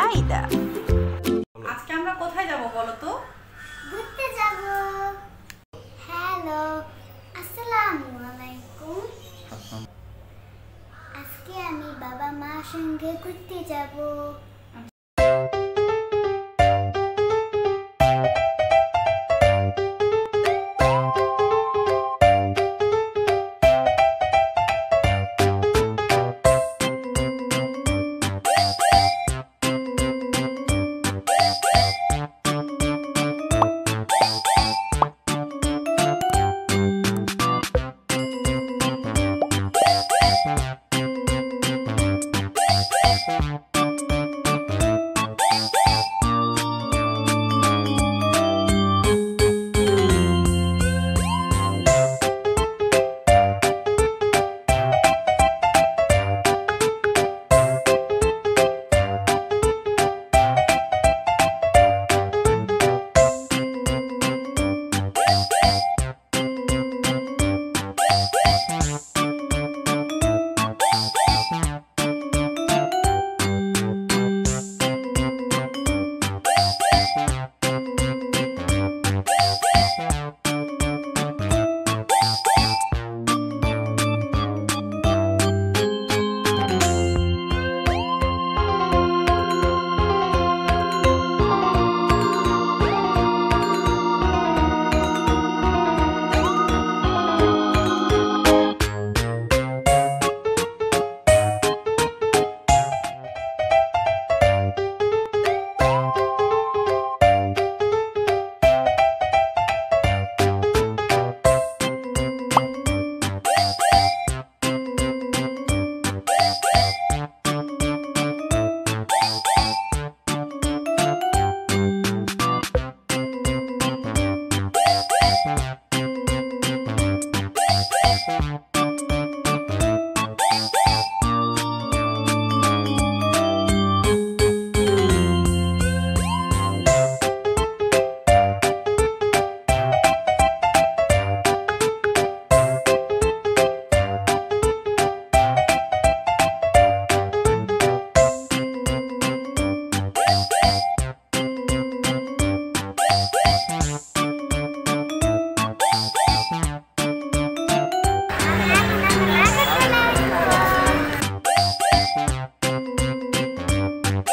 রাইদা আজকে আমরা কোথায় যাব বলো তো? ঘুরতে যাব। হ্যালো আসসালামু আলাইকুম। আজকে আমি বাবা মার সঙ্গে ঘুরতে যাব।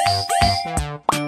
Música